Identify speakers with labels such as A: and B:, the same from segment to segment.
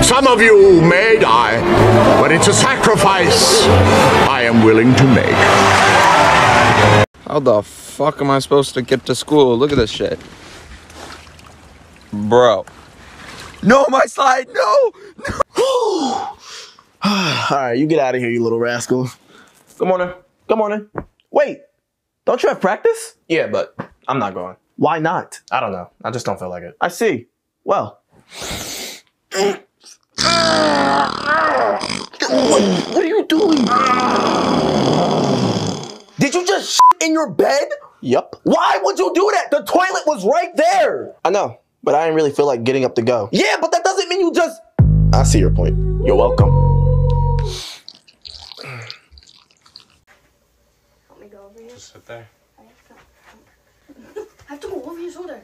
A: Some of you may die,
B: but it's a sacrifice I am willing to make. How the fuck am I supposed to get to school? Look at this shit. Bro. No, my slide! No! No!
C: Alright, you get out of here, you little rascal. Good morning. Good morning. Wait, don't you have practice? Yeah, but I'm not going. Why not? I don't know. I just don't feel like it. I see. Well. what,
A: what are you doing? Did you just in your bed?
C: Yep. Why
A: would you do that? The toilet was right there.
C: I know, but I didn't really feel like getting up to go.
A: Yeah, but that doesn't mean you just.
C: I see your point. You're welcome.
A: Let me go over here. Just sit there. I have to
D: go, I have to go over your shoulder.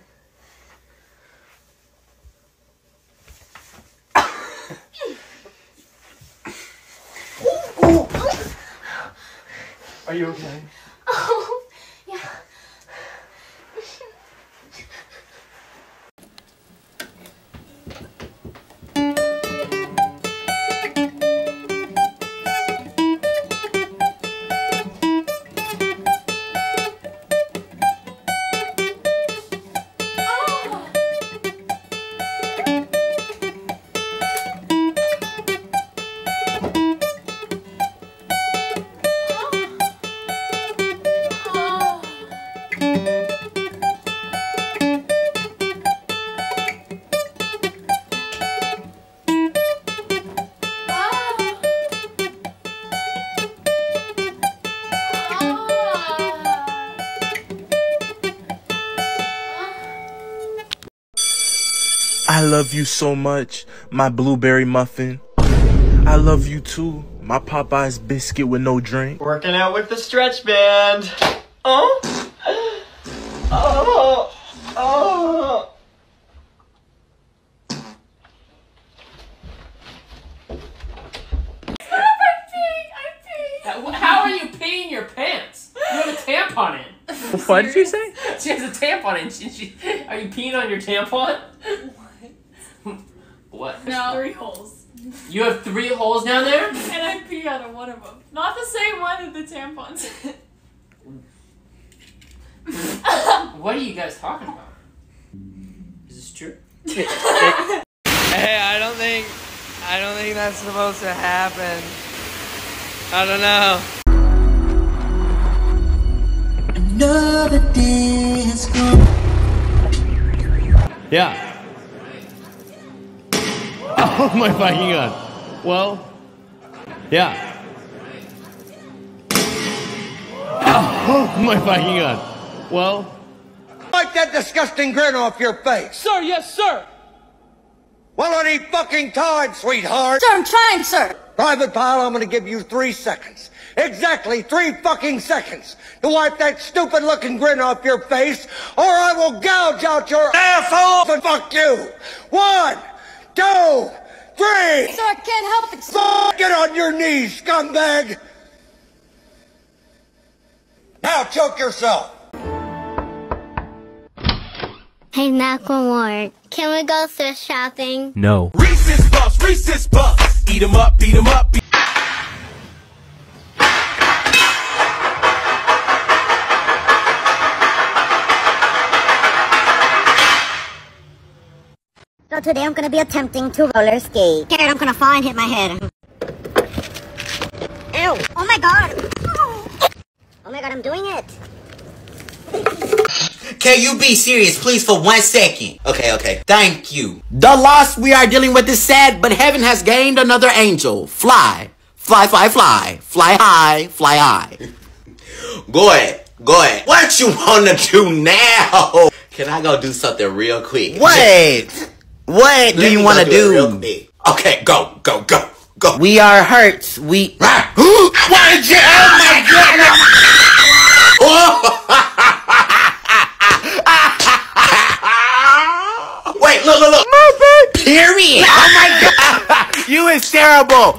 B: Are you okay?
C: love you so much, my blueberry muffin. I love you too, my Popeye's biscuit with no drink.
E: Working out with the stretch band. Oh. Oh. Oh.
B: How are you peeing your pants? You have a tampon in. What did you say? She has a tampon in. She, she, are you peeing on your tampon? You have three holes down there? And I
D: pee out of one of them. Not the same one as the tampons.
B: what are you guys talking about?
E: Is this
A: true?
B: hey, I don't think I don't think that's supposed to happen.
A: I don't know.
F: Another day has come.
A: Yeah. Oh my fucking god. Well, yeah. Oh, my fucking god. Well. Wipe that disgusting grin off your face. Sir, yes, sir. Well, it ain't fucking time, sweetheart. Sir, I'm trying, sir. Private Pile, I'm gonna give you three seconds. Exactly three fucking seconds to wipe that stupid looking grin off your face, or I will gouge out your asshole and fuck you. One, two, free! So I can't help it. Get on your knees, scumbag! Now choke yourself!
E: Hey, Knuckle Ward, can we go thrift shopping?
C: No. Reese's Puffs,
E: Reese's Puffs!
C: up up, beat 'em up, beat
A: So today I'm going to be attempting to roller skate. Scared I'm going to fall and hit my head. Ew! Oh my god! Oh my god, I'm doing it!
E: Can you be serious, please, for one second? Okay, okay. Thank you. The loss we are dealing with is sad, but heaven has gained another angel. Fly. Fly, fly, fly. Fly high, fly high. go ahead. Go ahead. What you wanna do now? Can I go do something real quick? Wait! What Let do you want to do? Okay, go, go, go, go. We are hurts. We. Ah! Why did you? Oh my
C: god! Wait, look, look, look. Mother. Period. Oh my god! you is terrible.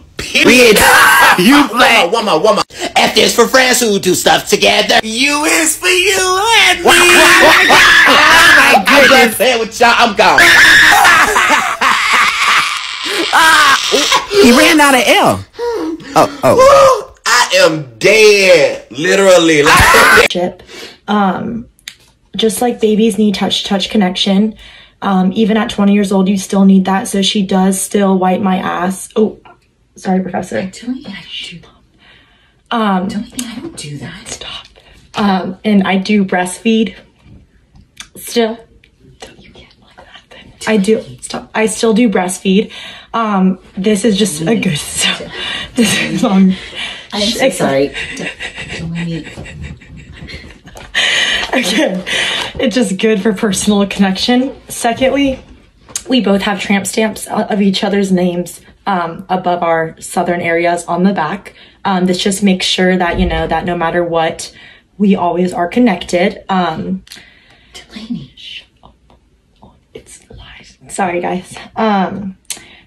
E: period. you play. Woman, woman, woman. F is for friends who do stuff together. U is for you and me. oh my goodness. I'm done playing
C: with y'all. I'm gone.
E: he ran out of L. Oh, oh.
C: I am dead. Literally. Like
D: um, just like babies need touch touch -touch connection. Um, even at 20 years old, you still need that. So she does still wipe my ass. Oh, Sorry, Professor. Tell me I do that. Um, not me I
A: don't do that. Stop.
D: Um, and I do breastfeed still. I do. Stop. I still do breastfeed. Um, this is just a good. So, this is long. I'm so sorry. okay, it's just good for personal connection. Secondly, we both have tramp stamps of each other's names um, above our southern areas on the back. Um, this just makes sure that, you know, that no matter what, we always are connected. Um, Delaney, oh, it's lies. Sorry, guys. Um,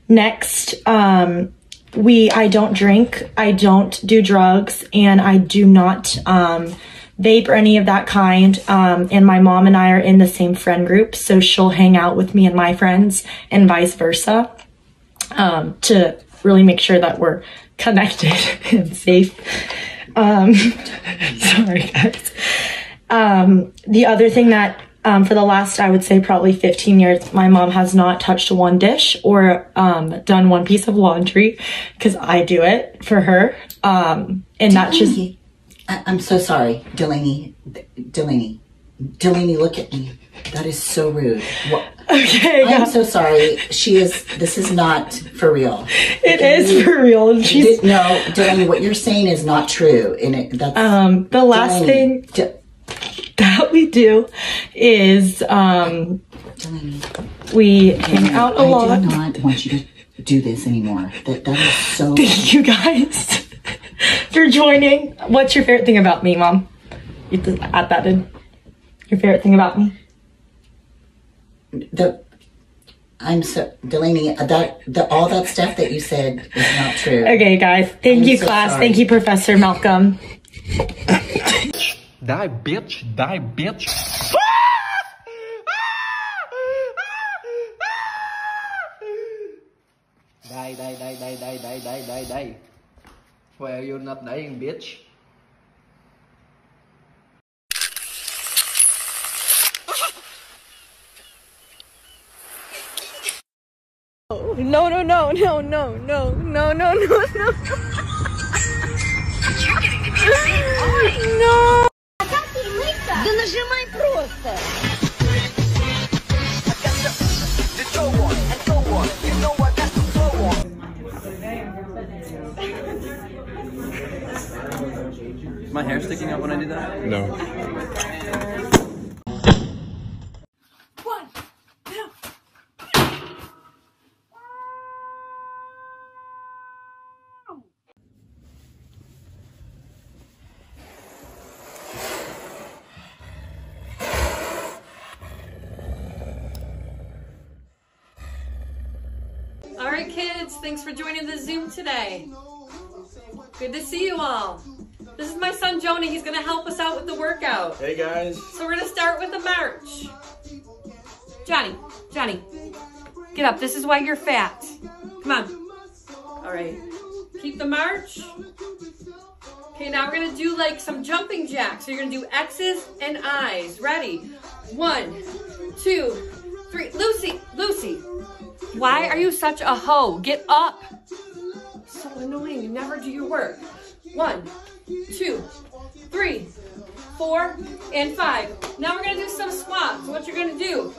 D: next, um, we, I don't drink, I don't do drugs, and I do not, um, vape or any of that kind. Um, and my mom and I are in the same friend group, so she'll hang out with me and my friends and vice versa um, to really make sure that we're connected and safe. Um, sorry, guys. Um, the other thing that, um, for the last, I would say probably 15 years, my mom has not touched one dish or um, done one piece of laundry because I do it for her. Um, and Delaney, just. I- I'm so sorry, Delaney. Delaney. Delaney, look at me. That is so rude. What? Okay. I'm so sorry. She is. This is not for real. It is for real. And she's did, no, Delaney. What you're saying is not true. And it, that's um the last thing that we do is um we hang out a I lot. I do not
E: want you to do this anymore. That that is
D: so. Thank funny. you guys for joining. What's your favorite thing about me, Mom? You add that in. Your favorite thing about me the I'm so Delaney. That the, all that stuff that you said
G: is not true.
D: Okay, guys. Thank I'm you, so class. Sorry. Thank you, Professor Malcolm.
G: die, bitch! Die, bitch!
E: die, die, die, die, die, die, die, die, die. Why are you not dying, bitch?
F: No, no, no, no, no, no,
H: no, no,
F: no, no. You're getting to be a big boy. No. А как мыться? Да нажимай просто.
B: Is my hair sticking up when I do that? No. today. Good to see you all. This is my son Johnny. He's going to help us out with the workout. Hey guys. So we're going to start with the march. Johnny, Johnny, get up. This is why you're fat. Come on. All right. Keep the march. Okay, now we're going to do like some jumping jacks. So you're going to do X's and I's. Ready? One, two, three. Lucy, Lucy, why are you such a hoe? Get up so annoying. You never do your work. One, two, three, four, and five. Now we're going to do some squats. What you're going to do,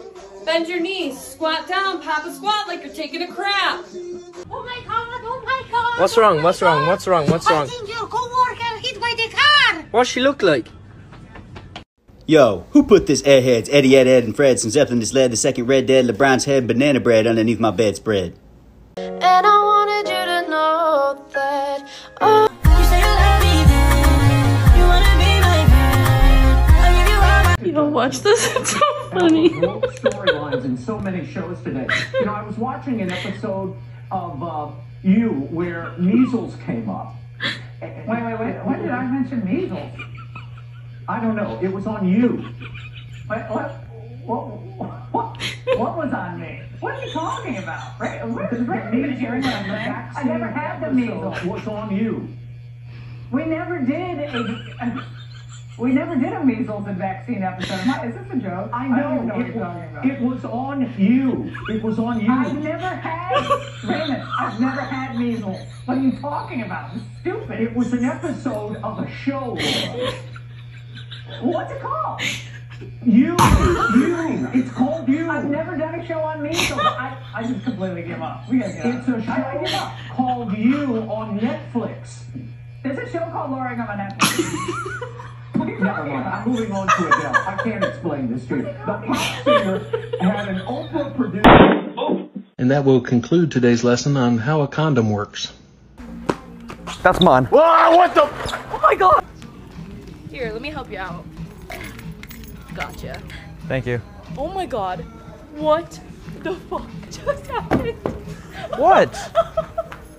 B: bend your knees, squat down, pop a squat like you're taking a crap.
A: Oh my god, oh my god. What's oh wrong, what's wrong, what's wrong, what's wrong? I think your co-worker hit by the car. What's she look like? Yo, who put this airheads, Eddie, Ed, Ed, and Fred, some Zeppelin is led the second Red Dead, LeBron's head, banana bread underneath my bedspread? And I about that. Oh. Yo, watch this. It's so funny. storylines in so many shows today. You know, I was watching an episode of uh, You where measles came up. Eh, eh, wait, wait, wait. When did I mention measles? I don't know. It was on you. Wait, what? What? What, what was on me? What are you talking about? Right? even hearing i never had the measles. What's on you? We never did a,
H: we never did a measles and vaccine episode. Is this a joke? I know. I know it, was, it, was
A: on you. It was on you. I've never had. Raymond, I've never had measles. What are you talking about? It's stupid. It was an episode of a show. What's it called? You, you, it's called you. I've never done a show on me, so I, I just completely give up. We gotta get It's up. a show I, give up. called You on Netflix.
H: There's a show called Lowering on Netflix.
A: Never mind. I'm moving on to Adele. I can't explain this to you. The pop singer
F: had an Oprah producer. Oh.
G: And that will conclude today's lesson on how a condom works.
B: That's mine. Whoa, what the? Oh
F: my god. Here,
D: let me help you out.
E: Gotcha.
B: Thank you.
D: Oh my god.
F: What the fuck just happened?
B: What?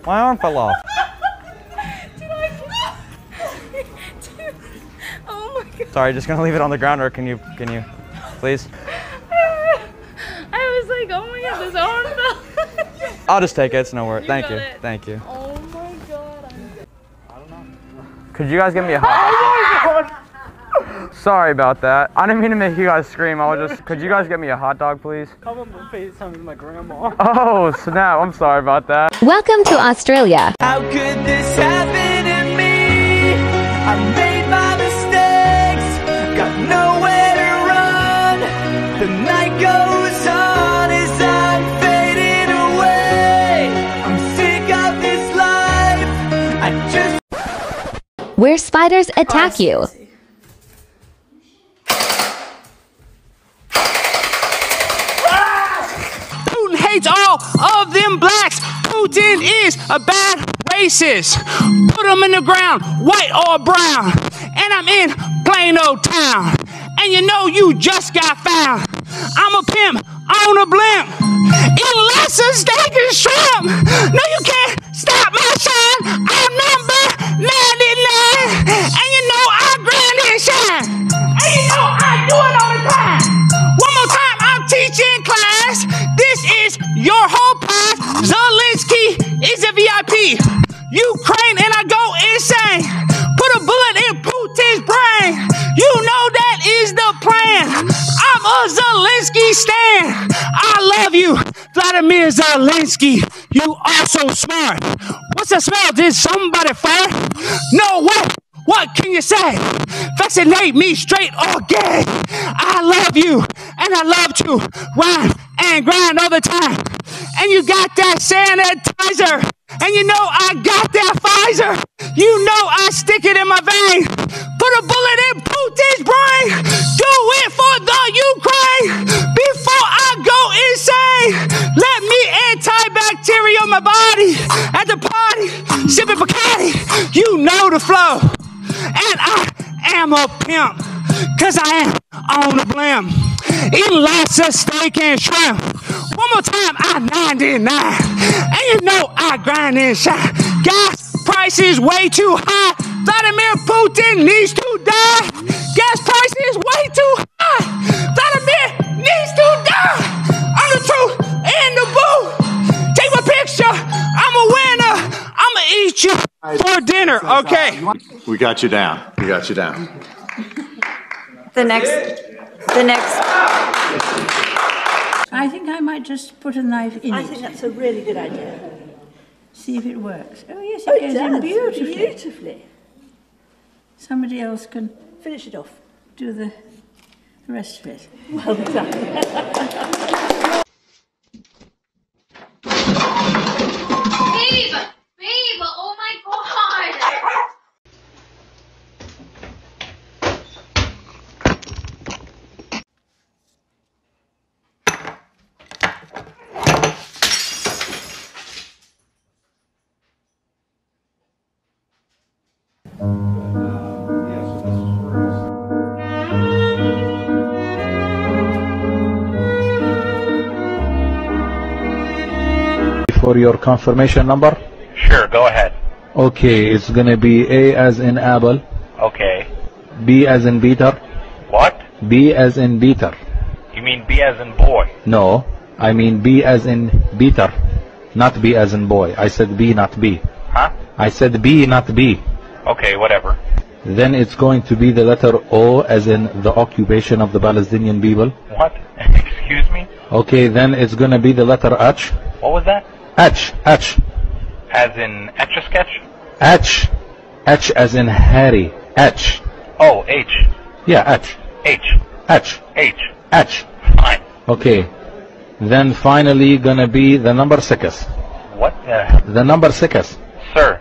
B: my arm fell off. Did
F: I Dude. Oh my god.
B: Sorry, just gonna leave it on the ground or can you can you please?
F: I was like, oh my god, this arm fell.
B: I'll just take it, it's no worry. Thank you. It. Thank you.
F: Oh my god, I'm... I don't
B: know. Could you guys give me a hug? Sorry about that. I didn't mean to make you guys scream. I was just, could you guys get me a hot dog, please?
F: Come on, FaceTime with my grandma.
B: Oh, snap. I'm sorry about that. Welcome to Australia. How
A: could this happen to me? I made my mistakes, got nowhere to run. The night goes
F: on as I'm fading away.
A: I'm sick of this life. I just... Where spiders attack oh, you. is a bad racist. Put them in the ground, white or brown. And I'm in plain old town. And you know you just got found. I'm a pimp on a blimp. Eating lessons, steak, and shrimp. No, you can't stop my shine. I'm not Ukraine, and I go insane. Put a bullet in Putin's brain. You know that is the plan. I'm a Zelensky stan. I love you, Vladimir Zelensky. You are so smart. What's the smell? Did somebody fart? No way. What can you say? Fascinate me straight or gay. I love you and I love to rhyme and grind all the time. And you got that sanitizer. And you know I got that Pfizer. You know I stick it in my vein. Put a bullet in Putin's brain. Do it for the Ukraine. Before I go insane, let me antibacterial my body. At the party, sipping Bacardi. You know the flow. And I am a pimp. Cause I am on the blimp of Steak and Shrimp. One more time, I 99. And you know I grind and shine. Gas price is way too high. Vladimir Putin needs to die. Gas price is way too high. Vladimir needs to die. I'm the truth and the boo. Take my picture. I'm a winner. I'ma eat you for dinner. Okay.
G: We got you down. We got you down.
A: The next the next.
H: I think I might just put a knife in I it. think that's a really good idea. See if it works. Oh
F: yes, it oh, goes in beautifully. Beautifully.
H: Somebody else can finish it off. Do the, the rest of it. Well done.
F: Babe, babe, oh my God.
G: for your confirmation number? Sure, go ahead. Okay, it's going to be A as in apple. Okay. B as in Peter. What? B as in Peter. You mean B as in boy? No, I mean B as in Peter, not B as in boy. I said B, not B. Huh? I said B, not B.
B: Okay, whatever.
G: Then it's going to be the letter O as in the occupation of the Palestinian people. What? Excuse me? Okay, then it's going to be the letter H. What was that? H, H. As in Etch-a-Sketch? H. H as in Harry. H. Oh, H. Yeah, H. H. H. H. H. Fine. Okay. Then finally gonna be the number six. What? The, the number six. Sir.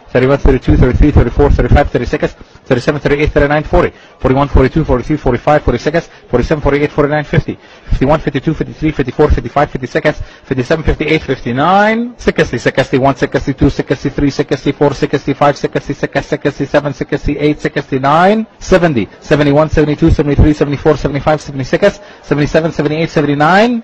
G: 31, 32, 33, 34, 35, 36, 37, 38, 39, 40, 41, 42, 43, 45, 46, 47, 48, 49, 50, 51, 52, 53, 54, 55, 56, 57, 58, 59, 60, 61, 62, 63, 64, 65, 66, 67, 68, 69, 70, 71, 72, 73, 74, 75, 76, 77, 78, 79,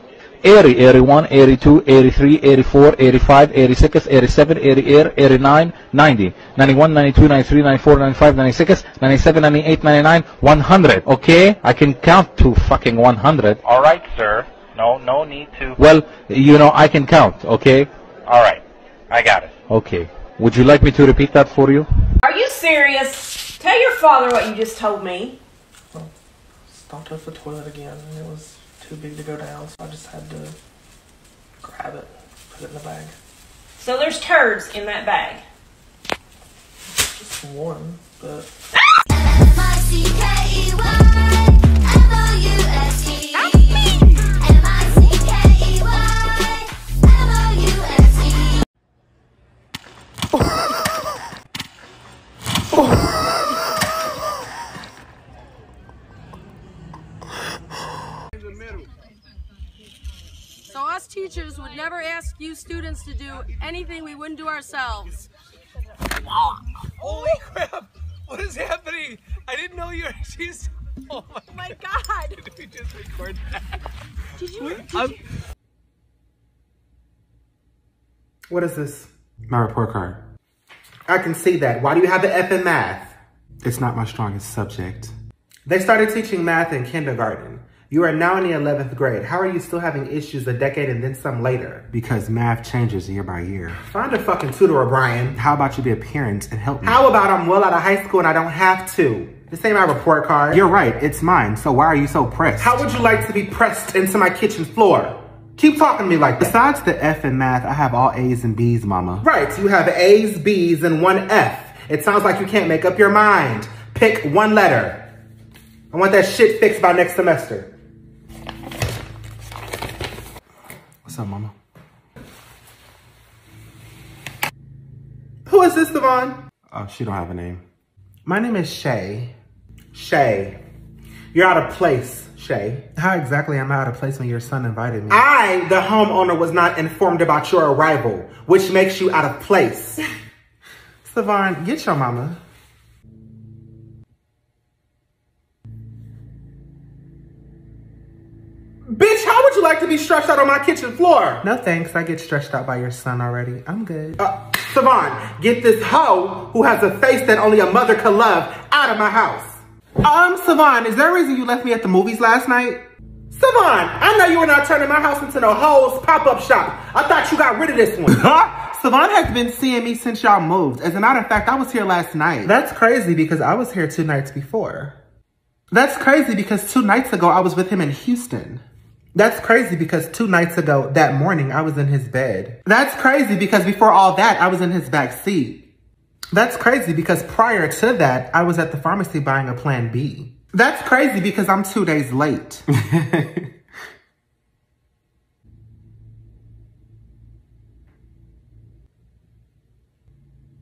G: 80, 81, 82, 83, 84, 85, 86, 87, 88, 89, 90, 91, 92, 93, 94, 95, 96, 97, 98, 99, 100. Okay? I can count to fucking 100. All right, sir. No, no need to. Well, you know, I can count, okay? All right. I got it. Okay. Would you like me to repeat that for you?
D: Are you serious? Tell your father what you just told me.
C: Stomped off the toilet again, and it was too big to go down, so I just had to grab it, put it in the bag.
D: So there's turds in that bag. Just one, but. Oh. teachers would never ask you students to do anything we wouldn't do ourselves.
A: holy crap! What is happening? I didn't know you were. She's. Oh my, god. god! Did we just record that? Did you? Did um, you?
C: What is this? My report card. I can see that. Why do you have an F in math? It's not my strongest subject. They started teaching math in kindergarten. You are now in the 11th grade. How are you still having issues a decade and then some later? Because math changes year by year. Find a fucking tutor, O'Brien. How about you be a parent and help me? How about I'm well out of high school and I don't have to? This ain't my report card. You're right, it's mine, so why are you so pressed? How would you like to be pressed into my kitchen floor? Keep talking to me like that. Besides the F in math, I have all A's and B's, mama. Right, you have A's, B's, and one F. It sounds like you can't make up your mind. Pick one letter. I want that shit fixed by next semester. mama. Who is this, Devon? Oh, she don't have a name. My name is Shay. Shay. You're out of place, Shay. How exactly am I out of place when your son invited me? I, the homeowner, was not informed about your arrival, which makes you out of place. Savon, get your mama. Bitch, like to be stretched out on my kitchen floor? No thanks, I get stretched out by your son already. I'm good. Uh, Savon, get this hoe who has a face that only a mother could love out of my house. Um, Savon, is there a reason you left me at the movies last night? Savon, I know you were not turning my house into no hoes pop-up shop. I thought you got rid of this one. Savon has been seeing me since y'all moved. As a matter of fact, I was here last night. That's crazy because I was here two nights before. That's crazy because two nights ago I was with him in Houston. That's crazy because two nights ago, that morning, I was in his bed. That's crazy because before all that, I was in his back seat. That's crazy because prior to that, I was at the pharmacy buying a plan B. That's crazy because I'm two days late.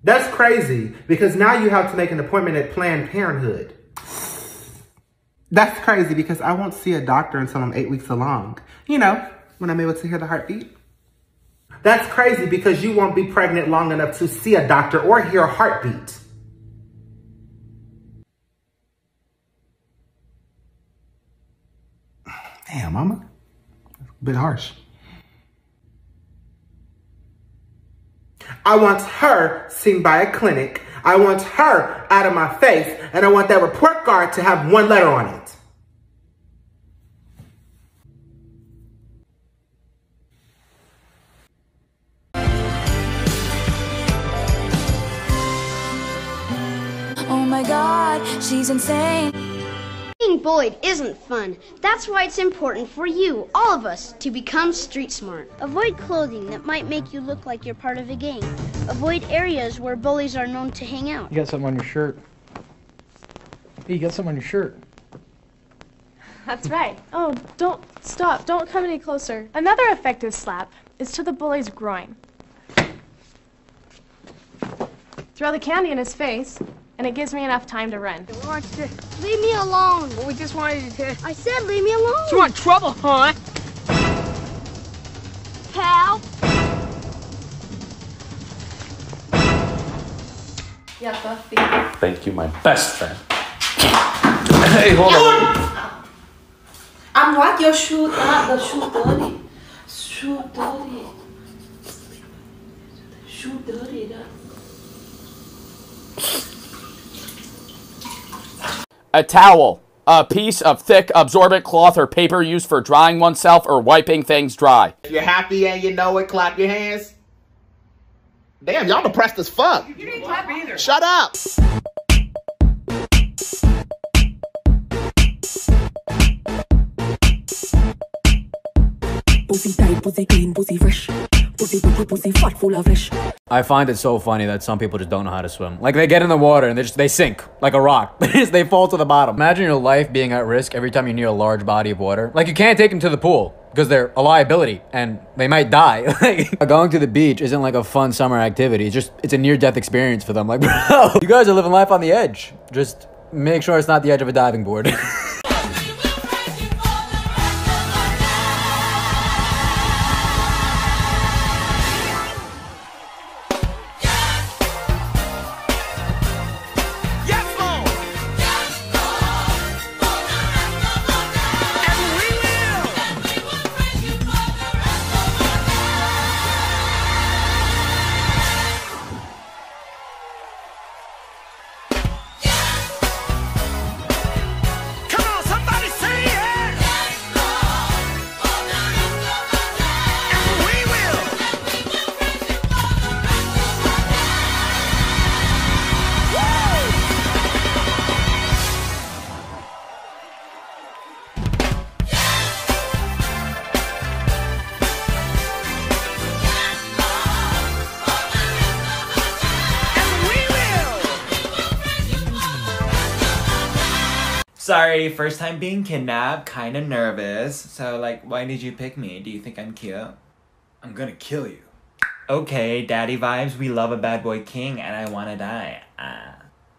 C: That's crazy because now you have to make an appointment at Planned Parenthood. That's crazy because I won't see a doctor until I'm eight weeks along. You know, when I'm able to hear the heartbeat. That's crazy because you won't be pregnant long enough to see a doctor or hear a heartbeat. Damn, mama. A bit harsh. I want her seen by a clinic I want her out of my face, and I want that report card to have one letter on it.
A: Oh my God, she's insane. Being bullied isn't fun. That's why it's important for you, all of us, to become street smart. Avoid clothing that might make you look like you're part of a gang. Avoid areas where bullies are known to hang out.
G: You got something on your shirt. Hey, you got something on your shirt.
A: That's
D: right. Oh, don't stop. Don't come any closer. Another effective slap is to the bully's groin. Throw the candy in his face and it gives me enough time to run.
E: Leave me alone. Well, we just wanted you to. I said leave me alone. You
H: want trouble, huh?
F: Pal. Yeah, Buffy.
G: Thank you, my best friend. hey, hold on.
E: I'm like your shoe, not the shoe dirty. Shoe dirty. Shoe dirty, that.
B: A towel, a piece of thick absorbent cloth or paper used for drying oneself or wiping things dry.
C: If you're happy and you know it, clap your hands. Damn, y'all depressed as fuck. You didn't clap either. Shut up.
E: Pussy tight, pussy clean, pussy fresh. I find it so funny that some people just don't know how to swim. Like they get in the water and they just they sink like a rock. they fall to the bottom. Imagine your life being at risk every time you're near a large body of water. Like you can't take them to the pool because they're a liability and they might die. like going to the beach isn't like a fun summer activity. It's just it's a near death experience for them. Like bro, you guys are living life on the edge. Just make sure it's not the edge of a diving board.
B: sorry, first time being kidnapped, kinda nervous. So, like, why did you pick me? Do you think I'm cute? I'm gonna kill you. Okay, daddy vibes, we love a bad boy king, and I wanna die. Uh.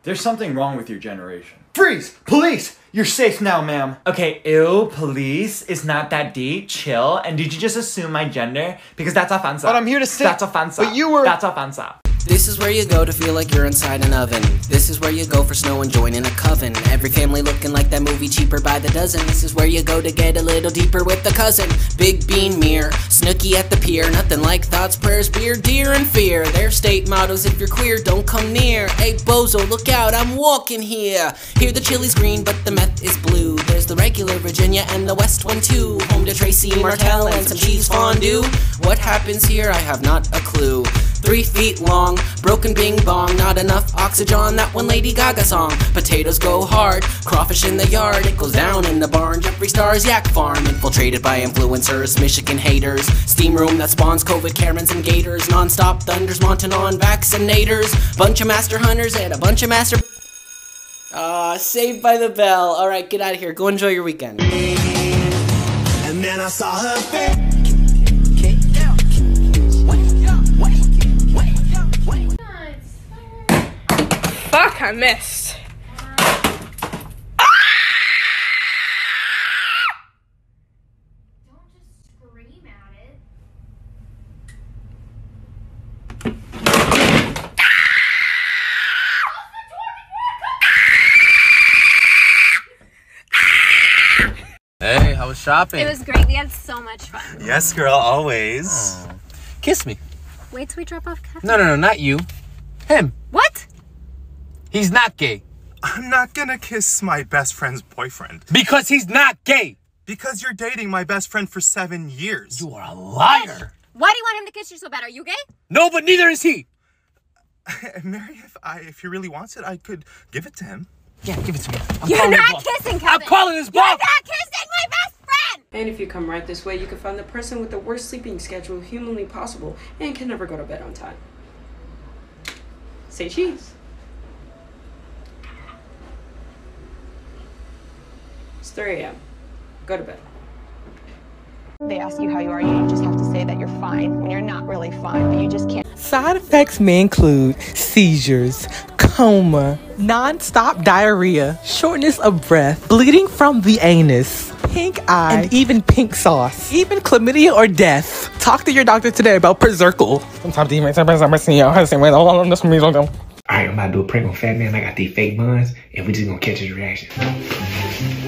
B: There's something wrong with your generation. Freeze! Police! You're safe now, ma'am. Okay, ew, police is not that deep. Chill. And did you just assume my gender? Because that's offensive. But I'm here to say- That's offensive. But you were- That's offensive.
E: This is where you go to feel like you're inside an oven. This is where you go for snow and join in a coven. Every family looking like that movie cheaper by the dozen. This is where you go to get a little deeper with the cousin. Big bean mirror, Snooki at the pier. Nothing like thoughts, prayers, beer, deer, and fear. Their state mottos if you're queer, don't come near. Hey bozo, look out, I'm walking here. Here the chili's green, but the meth is blue. There's the regular Virginia and the West one too. Home to Tracy Martell and some cheese fondue. What happens here, I have not a clue three feet long. Broken bing bong, not enough oxygen, that one Lady Gaga song. Potatoes go hard, crawfish in the yard, it goes down in the barn. Jeffree Star's yak farm, infiltrated by influencers, Michigan haters. Steam room that spawns COVID Karens and Gators. Non stop thunders, Montanon vaccinators. Bunch of master hunters and a bunch of master. Ah, uh, saved by the bell. Alright, get out of here. Go enjoy your weekend. And then I saw her face.
C: Fuck,
D: I
F: missed.
B: Hey, I was shopping? It was
E: great. We had so much fun. Yes,
B: girl, always. Kiss me.
E: Wait till we drop off
B: Kevin. No, no, no, not you. Him.
E: What?
A: He's
C: not gay. I'm not gonna kiss my best friend's boyfriend. Because he's not gay. Because you're dating my best friend for seven years. You are a liar.
A: Why do you want him to kiss you so
C: bad? Are you gay? No, but neither is he. Mary, if I if he really wants it, I could give it to him. Yeah, give it to me. I'm you're not kissing Kevin. I'm calling
E: this boss. You're not kissing my best friend. And if you come right this way, you can find the person with the worst sleeping schedule humanly possible and can never go to bed on time. Say cheese. It's 3 a.m. Go to bed.
D: They ask you how you are, you just have to say that you're fine when you're not really fine, but you just can't.
C: Side effects may include seizures, coma, non-stop diarrhea, shortness of breath, bleeding from the anus,
E: pink eye, and
C: even pink sauce, even chlamydia or death. Talk to your doctor today about Berserkle. All right, I'm about to do a prank on Fat Man. I got these fake buns, and we just gonna catch his reaction.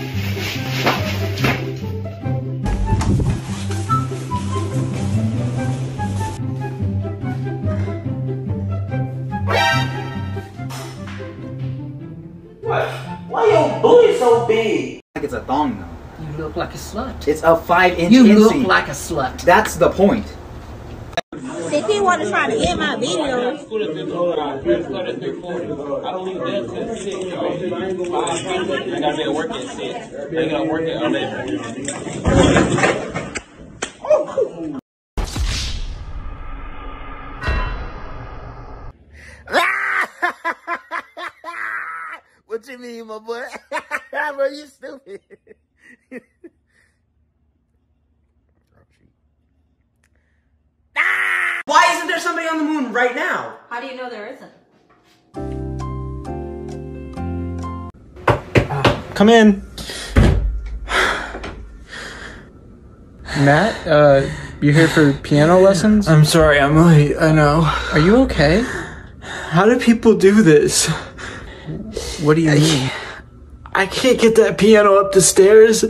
E: like it's a thong though. You look like a slut. It's a five inch. You inseam. look like a slut. That's the point.
C: If he want to try to end my video. I gotta be at work at I gotta work at eleven.
A: what you mean, my boy? nah, you stupid. oh, ah! Why isn't there somebody on the moon right now? How do you know there isn't?
C: Uh, come in. Matt, uh, you here for piano lessons? I'm sorry,
A: I'm late. I know. Are you okay? How do people do this? What do you mean? I can't get that piano up the stairs.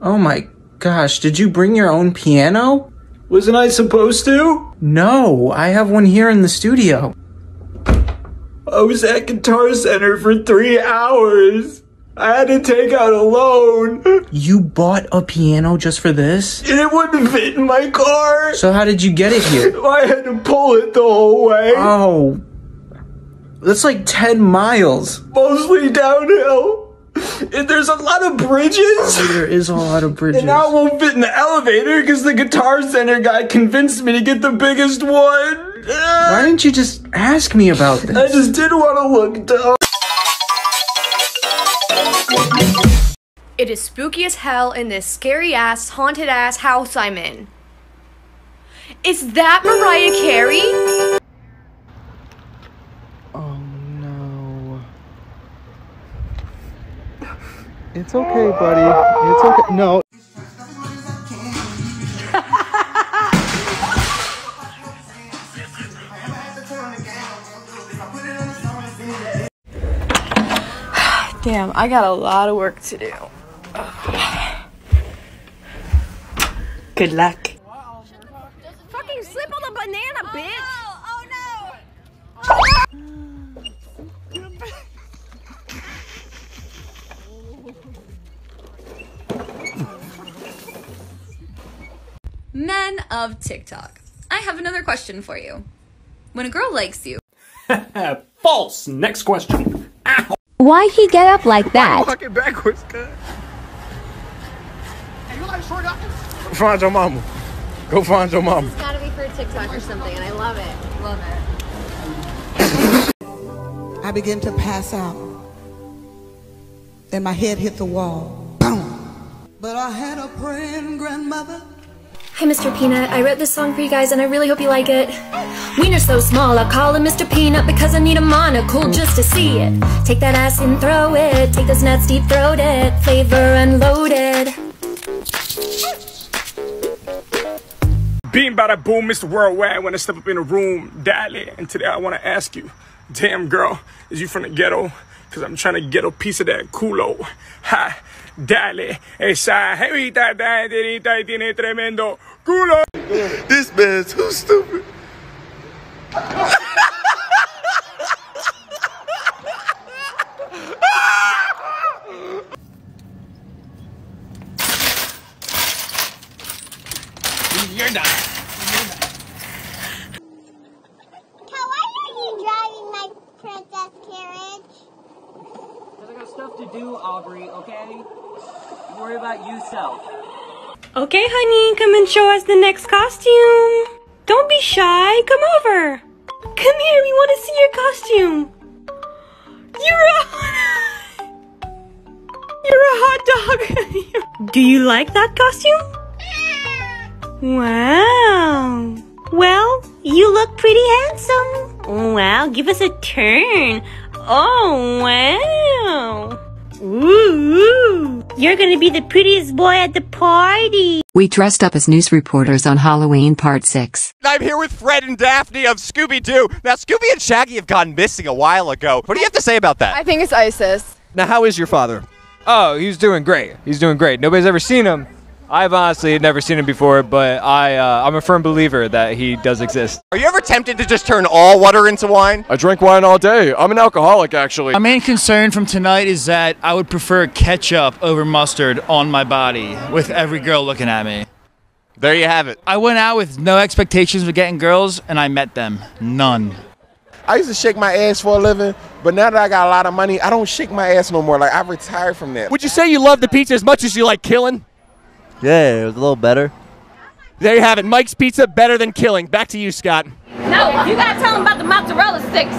E: Oh my gosh, did you bring your own piano? Wasn't I supposed
A: to? No, I have one here in the studio. I was at Guitar Center for three hours. I had to take out a loan. You bought a piano just for this? And it wouldn't fit in my car. So how did you get it here? I had to pull it the whole way. Oh, that's like 10 miles. Mostly downhill. And there's a lot of bridges. Oh, there is a lot of bridges. And I won't fit in the elevator because the Guitar Center guy convinced me to get the biggest one. Why didn't you just ask me about this? I just didn't want to look
C: dumb.
D: It is spooky as hell in this scary ass, haunted ass house I'm in. Is that Mariah Carey?
C: It's okay, buddy. It's okay. No.
D: Damn, I got a lot of work to do. Good luck. Men of TikTok, I have another question for you. When a girl likes you.
B: False! Next
A: question. Ow! Why he get up like that? walking backwards, cuz. you like short Find your mama. Go find your mama. It's gotta be for TikTok or something, and I love it. Love
H: it. I begin to pass out. Then my head hit the wall. Boom!
E: But I had a praying grandmother. Hi, Mr. Peanut.
H: I wrote this song for you guys and I really
D: hope you like it. Wiener's so small, I call him Mr. Peanut because I need a monocle just to see
A: it.
C: Take that ass and throw it. Take those nuts, deep throat it. Flavor unloaded.
A: Being by the boom, Mr. Worldwide, when I step up in the room, dial And today I want to ask you, damn girl, is you from the ghetto? Because I'm trying to get a piece of that culo. Ha! Dale, esa jevita está y tiene tremendo culo. This man's too stupid.
C: You're done.
E: stuff to do, Aubrey, okay? worry about yourself.
D: Okay, honey, come and show us the next costume. Don't be shy, come over. Come here, we want to see your costume. You're a... You're a hot dog. do you like that costume? Wow. Well, you look pretty handsome. Wow, give us a turn. Oh, wow. Ooh, you're gonna be the prettiest
B: boy at the party.
C: We dressed up as news reporters on Halloween Part 6.
B: I'm here with Fred and Daphne of Scooby Doo. Now, Scooby and Shaggy have gone missing a while ago. What do you have to say about that? I think it's ISIS. Now, how is your father? Oh, he's doing great. He's doing great. Nobody's ever seen him. I've honestly never seen him before, but I, uh, I'm a firm believer that he does exist. Are you ever tempted to just turn all water into wine? I drink wine all day. I'm an alcoholic, actually. My
A: main concern from tonight is that I would prefer ketchup over mustard on my body with every girl looking at me. There you have it. I went out with no expectations of
B: getting girls, and I met them. None.
C: I used to shake my ass for a living, but now that I got a lot of money, I don't shake my ass no more. Like, I retired from that.
B: Would you say you love the pizza as much as you like killing? Yeah, it was a little better. There you have it. Mike's Pizza, better than killing. Back to you, Scott.
A: No, you gotta tell them about the mozzarella sticks.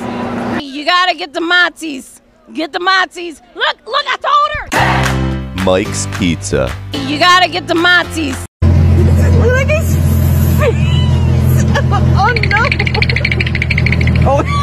A: You gotta get the Monties. Get the Monties. Look, look, I told
B: her. Mike's Pizza.
A: You gotta get the Monties. look at his face. oh no. oh.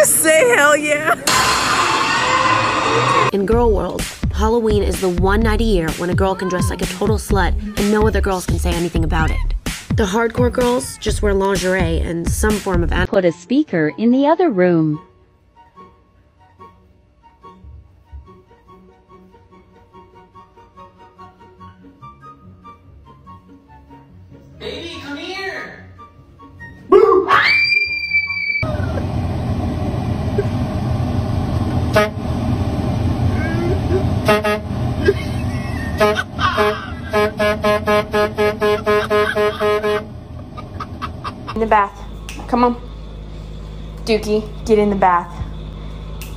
A: just say hell yeah?
D: In girl world, Halloween is the one night a year when a girl can dress like a total slut and no other girls can say anything about it. The hardcore girls just wear lingerie and some form of. Put a speaker in the other room. in the bath. Come on. Dookie, get in
H: the bath.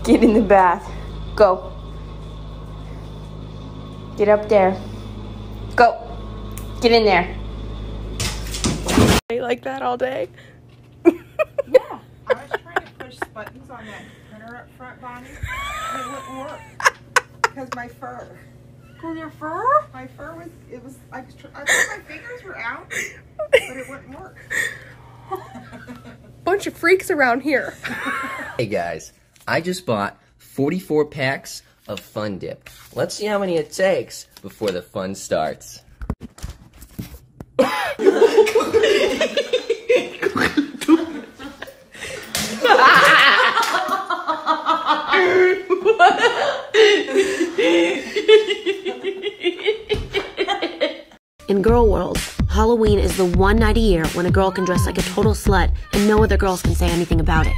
H: Get in the bath. Go. Get up there. Go. Get in there.
D: Like that all day? yeah. I was trying to push buttons
H: on that printer up front, Bonnie, it wouldn't work. Because my fur. your fur? My fur was, it was, I, was I thought my fingers were out, but it wouldn't work.
D: Bunch of freaks around here.
E: hey guys, I just bought 44 packs of Fun Dip. Let's see how many it takes before the fun starts.
D: In girl world, Halloween is the one night a year when a girl can dress like a total slut and no other girls can say anything about it.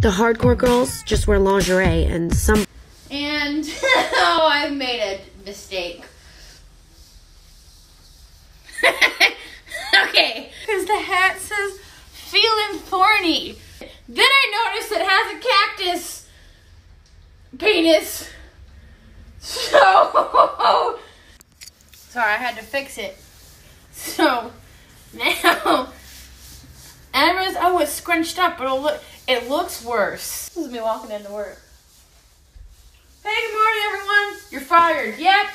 D: The hardcore girls just wear lingerie and some. And, oh, I made a mistake. okay, because the hat says feeling thorny. Then I noticed it has
H: a cactus penis.
F: So,
H: sorry, I had to fix it.
D: So now Emma's. I oh, it's scrunched up, but look, it looks worse. This is me walking into work. Hey, good morning, everyone. You're fired. Yep.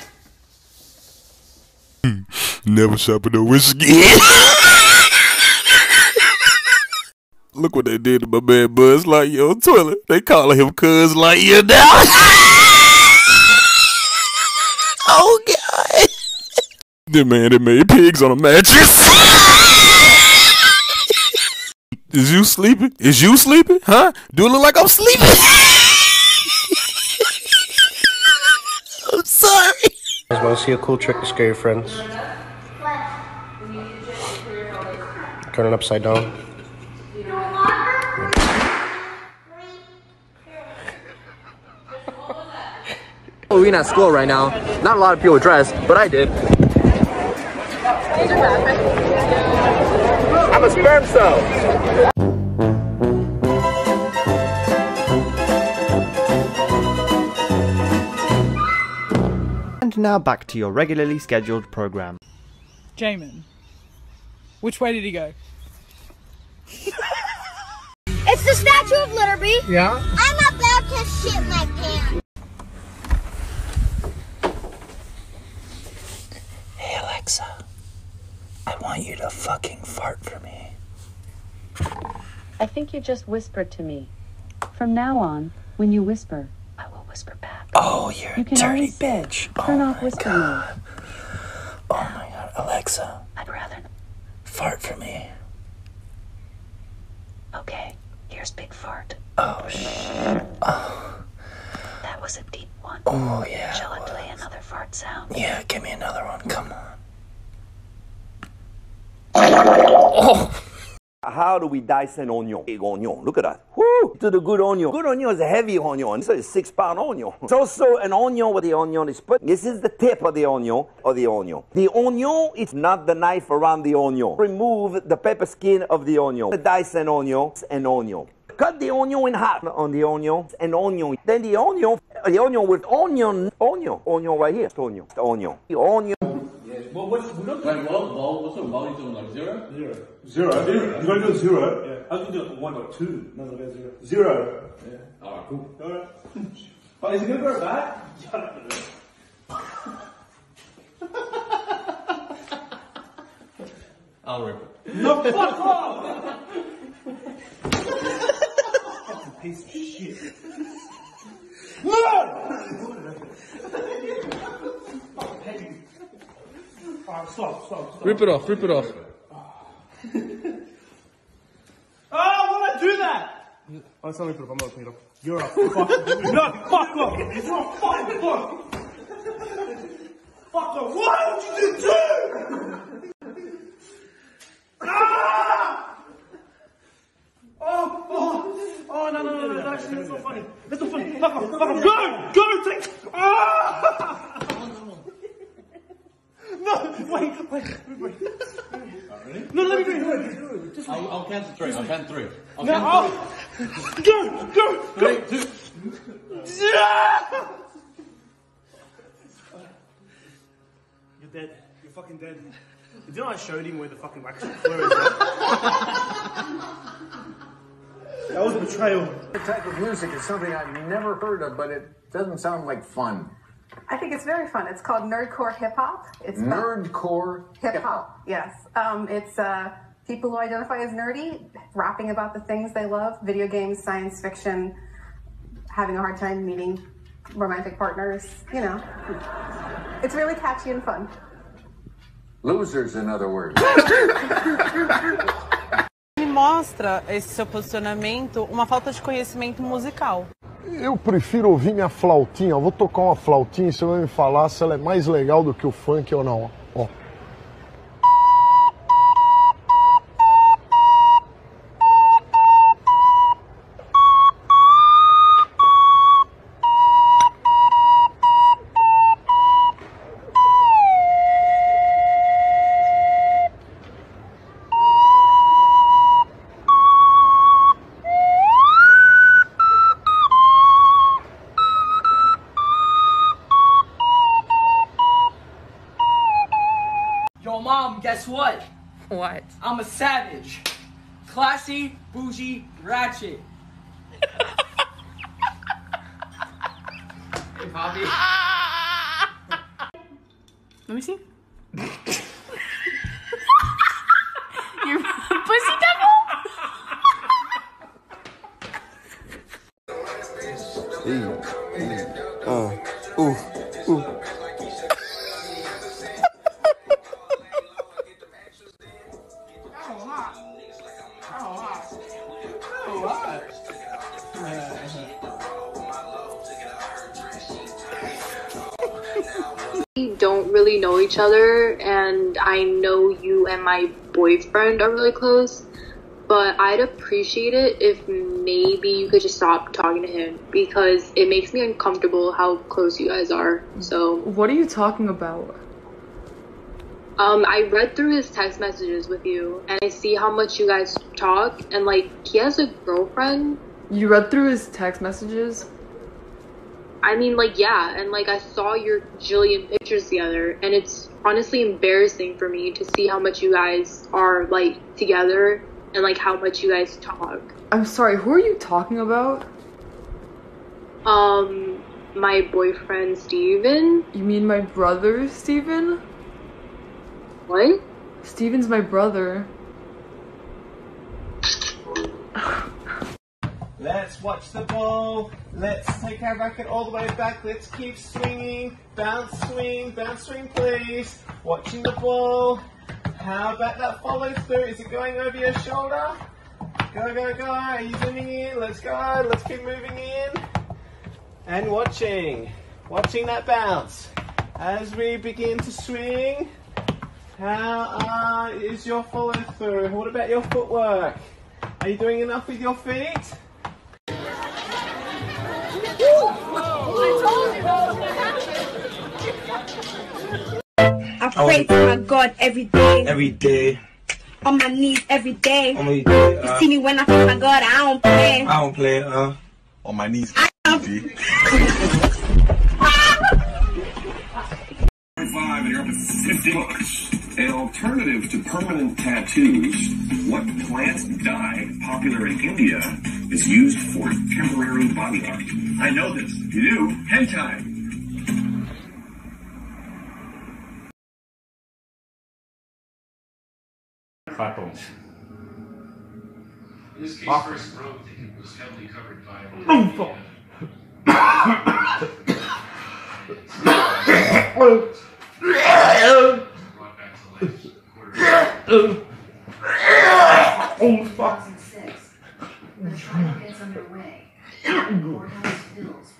C: Never with no whiskey.
A: look what they did to my man Buzz your toilet. They calling him Cuz you now. oh, God. The man that made pigs on a mattress. Is you sleeping? Is you sleeping? Huh? Do it look like I'm sleeping? I'm sorry.
C: I guys want to see a cool trick to scare your friends?
E: Turn it upside down.
B: We're in at school right now. Not a lot of people dressed, but I did. I'm a sperm cell. And now back to your regularly scheduled program. Jamin, which way did he go?
A: it's the Statue of Litterby. Yeah? I'm about to shit my pants. Hey Alexa. I want you to fucking fart for me. I think you just whispered to me. From now on, when you whisper, I will whisper back. Oh, you're you a dirty bitch. Turn oh off whisper god. Oh my god, Alexa. I'd rather fart for me. Okay, here's big fart. Oh shit. Oh. That was a deep one. Oh yeah. Shall I play another fart sound? Yeah, give me another one. Come on. Oh. How do we dice an onion? Big onion. Look at that. Woo! To the good onion. Good onion is a heavy onion. It's a six pound onion. It's also an onion where the onion is put. This is the tip of the onion or the onion. The onion is not the knife around the onion. Remove the pepper skin of the onion. dice an onion. It's an onion. Cut the onion in half on the onion, it's an onion. Then the onion, the onion with onion, onion, onion right here. It's onion, it's onion. The onion.
G: Yes. Well, what, we don't Like what? Ball? What's the ball you doing? Like zero? Zero.
A: Zero. Zero. You're going to do zero.
H: Yeah. I to do one or two. No, no, no, zero. Zero.
A: Yeah. Alright, cool. Alright. oh, is it good for a bat?
F: I'll
C: rip it. No, fuck off! That's a piece of
F: shit. No!
A: Fuck, Peggy. All right, stop, stop, stop. Rip it off, rip it off.
F: oh,
A: I want to do that.
C: Oh, it's not rip it off, I'm not ripping it off. You're a
A: fucking no, fuck off. It's not fucking fuck. Fuck off. Why would you do two? ah! Oh, oh, oh, no, no, no, no, no, actually, that's not funny. That's not funny. Fuck off, fuck off. Go, go, take. Ah! No, wait, wait, wait. No, let me
G: do it. I'll, count to three. I'll count three. I'll no, count
A: three. go, go,
G: go. Three, two.
A: You're dead. You're fucking dead. Didn't I showed him where the fucking wax flew is?
H: that was a betrayal.
B: That type of music is something I've never heard of, but it doesn't sound like fun.
H: I think it's very fun. It's called Nerdcore Hip Hop.
F: It's
B: Nerdcore
F: Hip
H: Hop. Yes. Um, it's uh, people who identify as nerdy rapping about the things they love video games, science fiction, having a hard time meeting romantic partners. You know,
E: it's really catchy and fun.
G: Losers, in other words.
E: Mostra esse seu posicionamento uma falta de conhecimento musical.
A: eu prefiro ouvir minha flautinha. Eu vou tocar uma flautinha e você vai me falar se ela é mais legal do que o funk ou não. Ó. Ratchet.
D: each other, and I know you and my boyfriend are really close. But I'd appreciate it if maybe you could just stop talking to him because it makes me uncomfortable how close you guys are. So,
B: what are you talking about?
D: Um, I read through his text messages with you, and I see how much you guys talk, and like he has a girlfriend.
B: You read through his text messages.
D: I mean, like yeah, and like I saw your Jillian pictures together, and it's honestly embarrassing for me to see how much you guys are like together and like how much you guys talk.
B: I'm sorry, who are you talking about?
D: Um, my boyfriend Steven.
B: You mean my brother Steven? What? Steven's my brother. Let's watch the ball. Let's take our racket all the way back. Let's keep swinging. Bounce, swing,
C: bounce, swing, please. Watching the ball. How about that follow through? Is it
E: going over your shoulder? Go, go, go. Are you zooming in? Let's go. Let's keep moving in. And watching. Watching that bounce. As
C: we begin to swing, how uh, is your follow through? What about your footwork? Are you doing enough with your feet?
H: I pray to my God every day. Every day. On my knees every day. On
E: my day you
A: uh, see me when I feel my God, I don't play.
E: I don't play, huh? On my knees. I don't. Five and you're up to six bucks.
A: An alternative to permanent tattoos, what plant dye, popular in India, is used for temporary body art? I know this. you do,
F: hentai. Cartoons.
B: In this case, first was heavily covered
A: by. Oh, Nou. oh, fuck.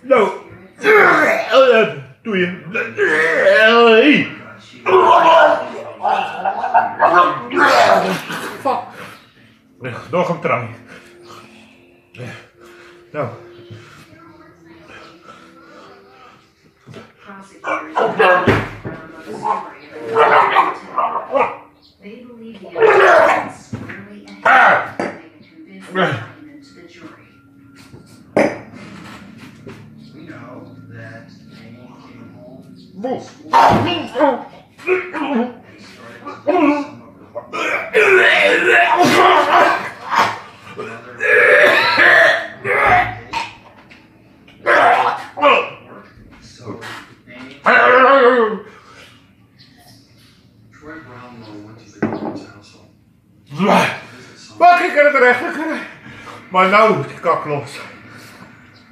A: No. Doe je. Fuck. Nog een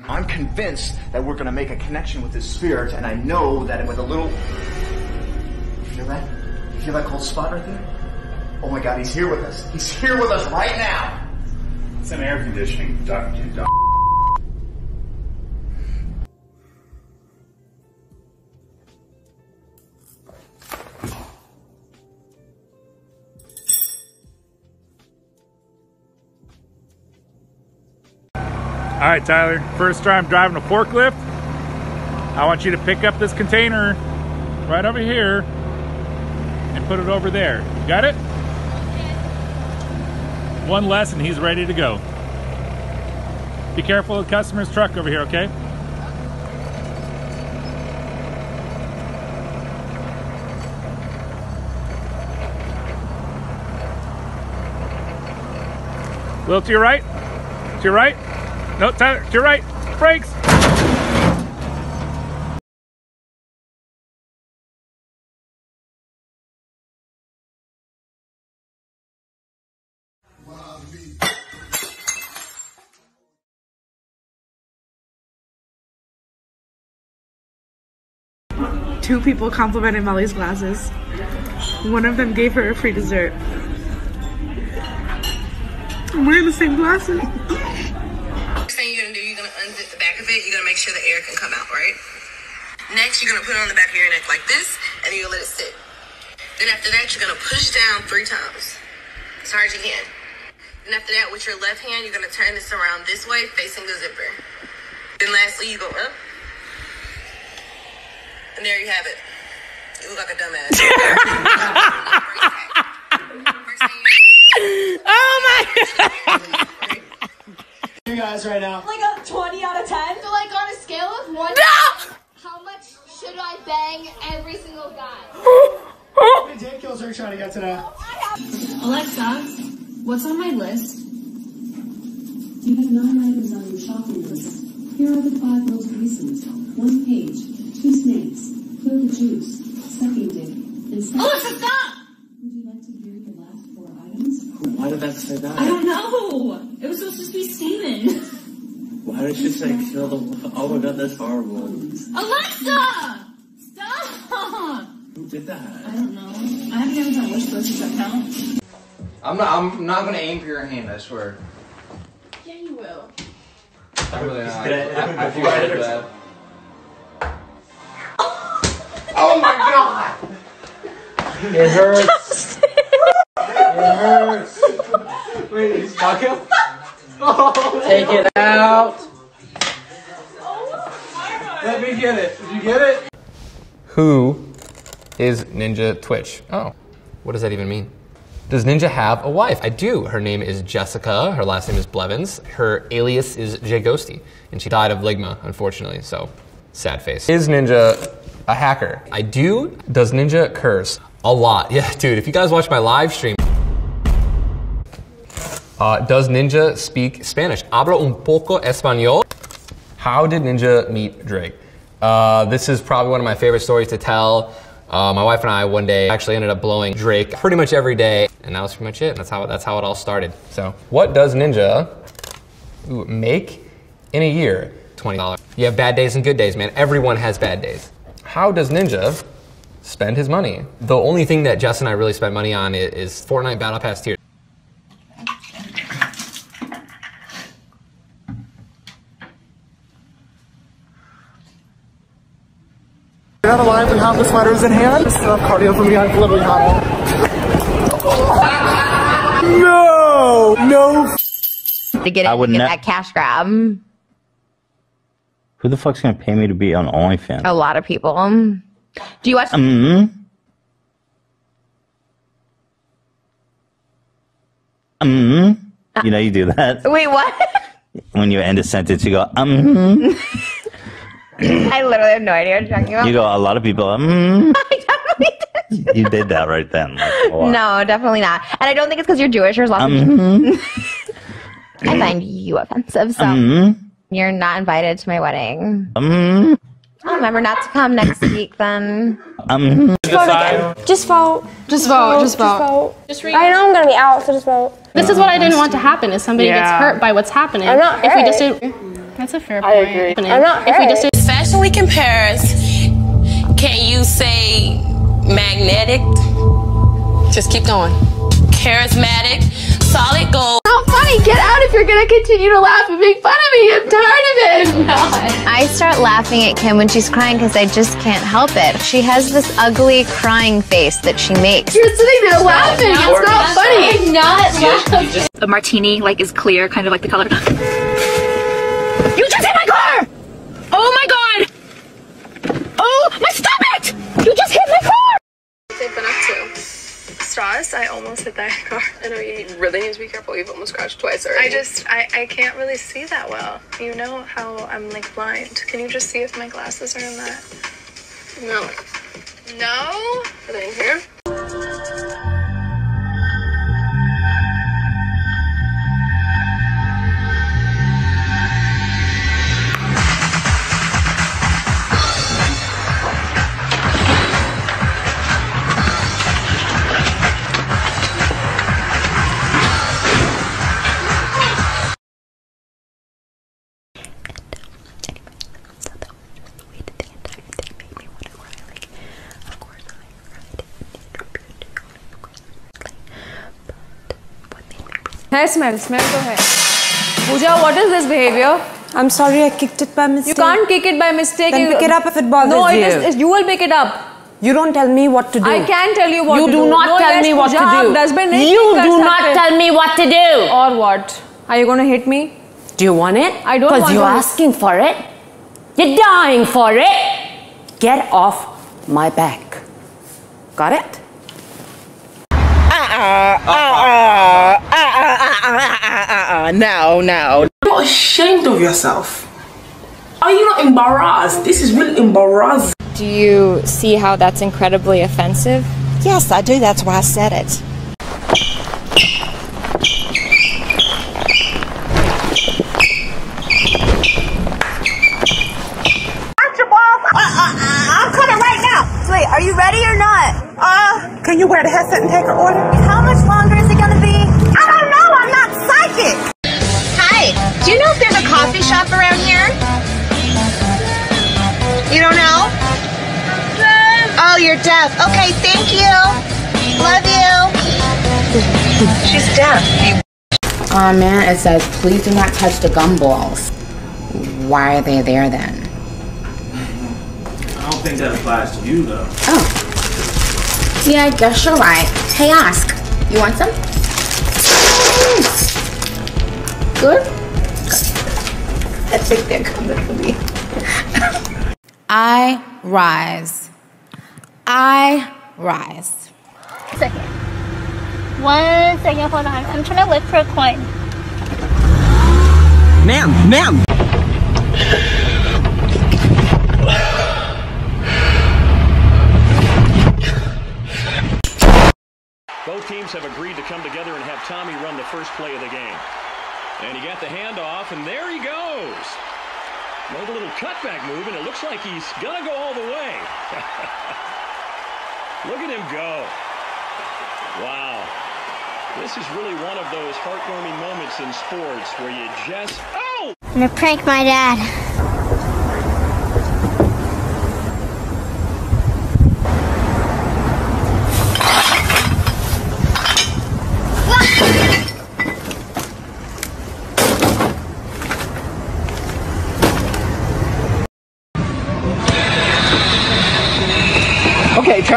B: I'm convinced that we're going to make a connection with this spirit, and I know that with a little... You feel that? You feel that cold spot right there? Oh my god, he's here with us.
C: He's here with us right now. It's an air conditioning, duct. right, Tyler, first time driving a forklift. I want you to pick up this container right over here and put it over there. You got it? Okay. One less and he's ready to go. Be careful of the customer's truck over here, okay? A little to your right, to your right. No, Tyler, you're right. Brakes.
F: Two people complimented Molly's glasses. One of them gave her a free dessert.
D: I'm wearing the same glasses.
H: it, you're gonna make sure the air can come out, right? Next, you're gonna put it on the back of your neck like this, and you're gonna let it sit. Then after that, you're gonna push down three times, as hard as you can. Then after that, with your left hand, you're gonna turn this around this way, facing the zipper.
E: Then lastly, you go up, and there you have it. You look like a dumbass.
A: oh my! you guys right now?
E: Like a 20
A: out of 10?
D: So like on a scale of 1 no! 10, how much should I bang every single guy?
B: how many date kills are you trying to get today? Alexa, what's on my list? You have nine items on your shopping list.
C: Here are the five most recent. One page, two snakes, the juice,
F: sucking dick, and... Alexa, stop!
A: Why
G: did that say that? I
F: don't know. It was supposed to be semen.
G: Why did she say
B: kill? the? Oh my god, that's horrible.
F: Alexa! Stop! Who did that? I don't know. I haven't even done wish list. Does
B: I'm not. I'm not gonna aim for your hand. I swear.
A: Yeah, you will.
B: I really not. I, I feel bad.
A: Oh my god! it
B: hurts. is Ninja Twitch. Oh, what does that even mean? Does Ninja have a wife? I do. Her name is Jessica. Her last name is Blevins. Her alias is Jay Ghosty, and she died of ligma, unfortunately. So, sad face. Is Ninja a hacker? I do. Does Ninja curse? A lot. Yeah, dude. If you guys watch my live stream. Uh, does Ninja speak Spanish? Hablo un poco español. How did Ninja meet Drake? Uh, this is probably one of my favorite stories to tell. Uh, my wife and I one day actually ended up blowing Drake pretty much every day, and that was pretty much it. That's how that's how it all started. So, what does Ninja make in a year? Twenty dollars. You have bad days and good days, man. Everyone has bad days. How does Ninja spend his money? The only thing that Jess and I really spend money on is, is Fortnite Battle Pass tier.
C: We're not alive, we have the sweaters in hand. This is enough cardio for me, I've literally had
H: No! No! To get, I would get that cash grab.
G: Who the fuck's gonna pay me to be on OnlyFans?
H: A lot of people. Do you watch? Mm
G: -hmm. Mm hmm You know you do that. Wait, what? When you end a sentence, you go, um.
H: hmm I literally have no idea what you're talking
D: about. You
G: know, a lot of people. Mm. I
D: definitely
G: did. you did that right then. Like,
D: no, definitely not. And I don't think it's because you're Jewish. or something. Um. I find you offensive, so
G: mm-hmm.
D: you're not invited to my wedding.
G: Um.
D: I'll remember not to come next week then.
G: Um, just vote again.
D: Just vote. Just vote. Just vote. Just vote. I know I'm gonna be out, so just vote. This is what I didn't want to happen: is somebody yeah. gets hurt by what's happening. I'm not hurt. If we just didn't. That's a fair point. I agree. I'm not if we just
E: Fashion Week in Paris, can you say magnetic? Just keep going. Charismatic, solid gold. Not funny. Get out if you're gonna continue to laugh and make fun of me. I'm tired of
D: it.
A: I start laughing at Kim when she's crying because I just can't help it. She has this ugly crying face that she makes. You're sitting there laughing. It's not, it's not funny. I'm
C: not laughing. The martini like is clear, kind of like the color.
A: Oh my god! Oh my stop it! You just hit
D: my car! They've been up to straws. I almost hit that car. I know you really
H: need to be careful. You've almost crashed twice already. I just
D: I, I can't really see that well. You know how I'm like blind. Can you just see if my glasses are in that?
F: No. No? Are they in here?
A: है smell smell तो है Pooja, what is this behavior? I'm sorry, I kicked it by mistake. You can't kick it by mistake. Then pick it up if it bothers no, it you. No, you will pick it up.
E: You don't tell me what to do. I can tell you what you to do. You do not no, tell yes, me what to do. Dustbin you do not tell me what to do. Or what? Are you going to hit me? Do you want it? I don't want it. Because you're asking for it.
A: You're dying for it.
E: Get off my back.
A: Got it?
C: Uh-uh, uh-uh, uh-uh
E: no, no. You're not ashamed of yourself.
D: Are you not
A: embarrassed? This is really embarrassing.
D: Do you see how that's incredibly offensive? Yes, I do. That's why I said it.
E: Uh, uh, uh, are you ready
D: or not? Uh, can you wear the headset and take her order? How much longer
A: is it gonna be? it. Hi, do you know if there's a coffee shop around here?
D: You don't know? Oh, you're deaf. Okay, thank you. Love you. She's deaf.
E: Oh man, it says, please do not touch the gumballs. Why are they there then?
C: I don't think that applies to you though. Oh.
D: Yeah, I guess you're right. Hey, ask. You want some?
H: Good? I think they're coming for me. I rise. I rise. Second. One second, hold on. I'm trying
F: to look for a coin.
A: Ma'am, ma'am. Both teams have agreed to come together and have Tommy run the first play of the game. And he got the handoff, and there he goes. Made a little cutback move, and it looks like he's going to go all the way. Look at him go. Wow. This is really one of
H: those heartwarming moments in sports where you just... Oh! I'm going to prank my dad.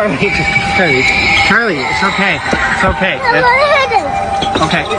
A: Charlie, Charlie, Charlie, it's okay. It's okay. That's, okay.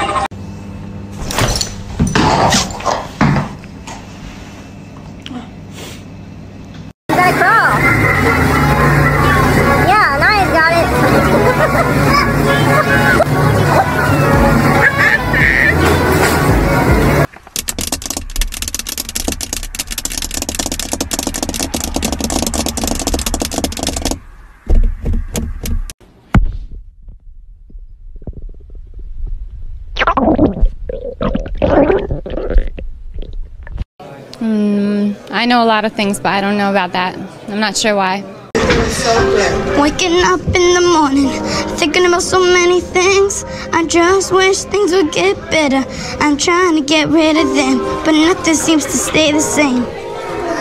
H: know a lot of things, but I don't know about that. I'm not sure why.
A: Waking up in the morning, thinking about so many things. I just wish things
E: would get better. I'm trying to get rid of them, but nothing seems to stay the same.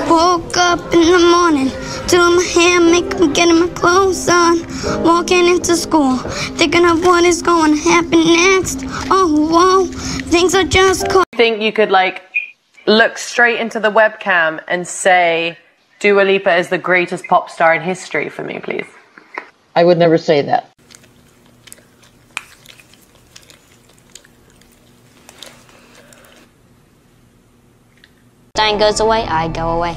E: Woke up in the morning, doing my hair, making getting my clothes on. Walking into school, thinking of what is going to happen next. Oh, whoa, things are just cool. Think you could like
B: look straight into the webcam
E: and say, Dua Lipa is the greatest pop star in history for me, please? I would never say that. Stein goes away, I go away.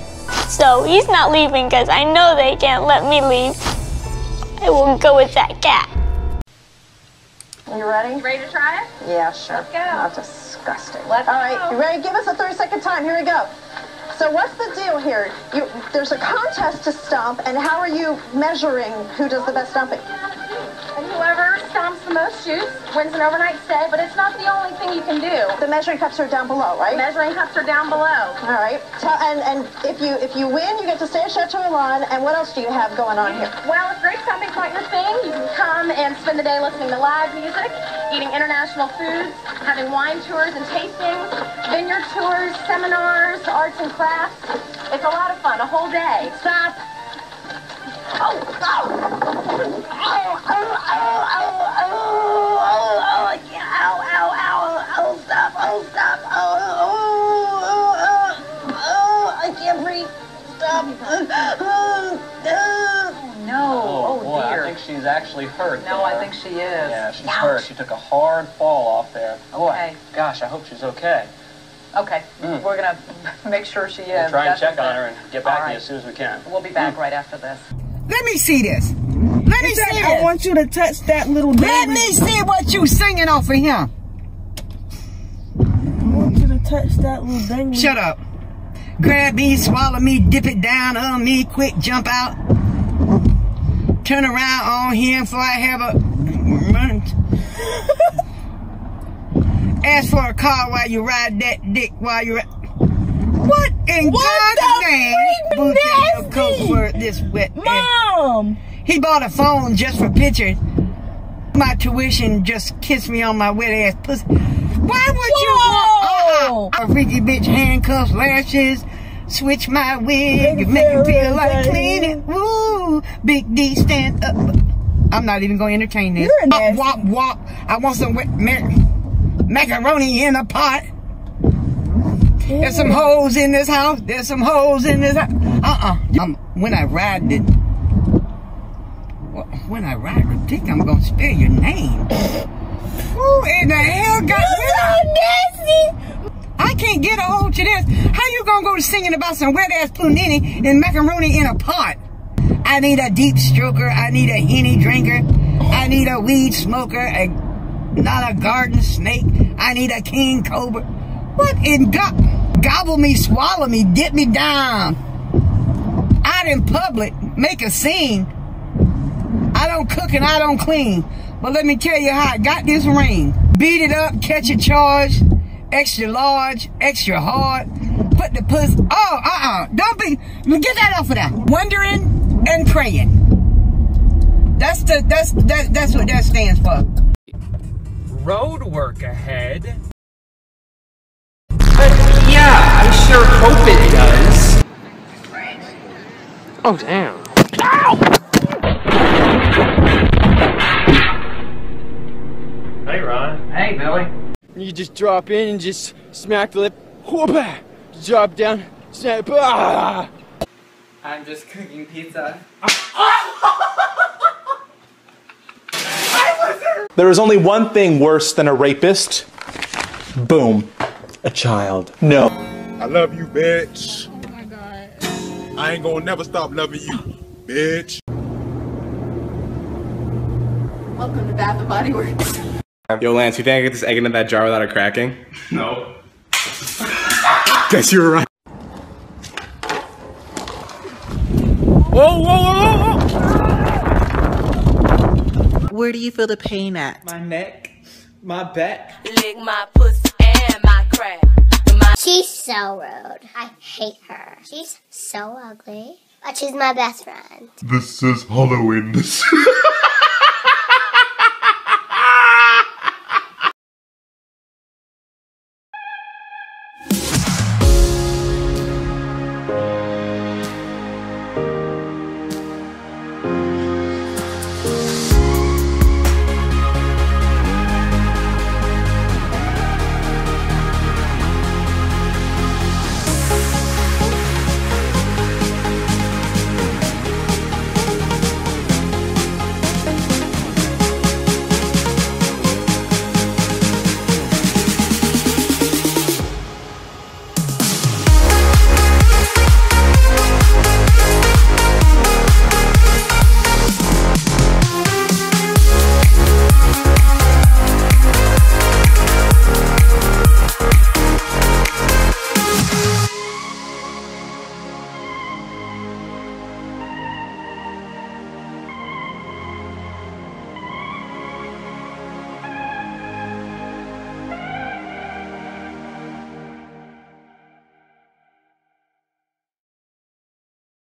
E: So he's not leaving because I know they can't let me leave. I will not go with that cat.
D: You ready? You ready to try it? Yeah, sure. Let's go disgusting. Let's right, you ready? Give us a 30-second time. Here we go. So what's the deal here? You, there's a contest to stomp, and how are you measuring who does the best stomping? most shoots wins an overnight stay, but it's not the only thing you can do. The measuring cups are down below, right? Measuring cups are down below. All right. So, and and if you if you win, you get to stay at Chateau Milan. And what else do you have going on here? Well, if Grape Stomping's not your thing, you can come and spend the day listening to live music, eating international foods, having wine tours and tastings, vineyard tours, seminars, arts and crafts.
A: It's a lot of fun. A whole day. Stop. Oh, oh, oh, oh, oh,
E: oh. oh.
D: oh, no. Oh, oh dear. I think
B: she's actually hurt. No, there. I think she is. Yeah, she's Ouch. hurt. She took a hard fall off there. Boy, okay. gosh, I hope she's okay.
F: Okay, mm. we're going to make sure she
B: is. We'll try
H: and check on her
E: and get back right. to you as soon as we can. We'll be back mm. right after this.
H: Let me see this. Let me see I want you to touch that little baby. Let me see what you singing off of him. I want you to touch that little baby. Shut up. Grab me, swallow me, dip it down on me, quick jump out. Turn around on him before I have a... Ask for a car while you ride that dick while you're... What in what God's name? Boot this wet Mom! Ass. He bought a phone just for pictures. My tuition just kissed me on my wet ass pussy. Why would Whoa. you want... A freaky bitch handcuffs, lashes. Switch my wig, make, me it feel like cleaning. Woo! Big D stand up. I'm not even going to entertain this. You're nasty. Wop, wop, wop. I want some ma macaroni in a pot.
F: There's some hoes
H: in this house. There's some hoes in this house. Uh-uh. i when I ride it, when I ride the dick, I'm going to spell your name. Who in the hell got You're so nasty. I can't get a hold of this. How you gonna go to singing about some wet ass punini and macaroni in a pot? I need a deep stroker. I need a henny drinker. I need a weed smoker. A, not a garden snake. I need a king cobra. What in God? Gobble me, swallow me, dip me down. Out in public, make a scene. I don't cook and I don't clean. But let me tell you how I got this ring. Beat it up, catch a charge, extra large, extra hard. Put the puss. Oh, uh-uh. Don't be. Get that off of that. Wondering and praying. That's the. That's that. That's what that stands for.
A: Road work ahead. But yeah, I sure hope it does.
H: Oh damn. Ow!
A: Hey Ron. Hey Billy. You just drop in and just smack the lip, whoopah, drop down, snap,
B: ah. I'm just cooking pizza.
C: there is only one thing worse than a rapist. Boom. A child. No. I love you, bitch. Oh my god. I ain't gonna never stop loving you, bitch.
E: Welcome to Bath and Body Works.
B: Yo, Lance, you think I get this egg into that jar without it cracking? No. Guess you were right.
C: Whoa, whoa, whoa, whoa! Where do you feel the pain at? My neck, my back. Lick
A: my pussy and my crack. My she's so rude. I hate her. She's so ugly. But she's my best friend.
C: This is Halloween.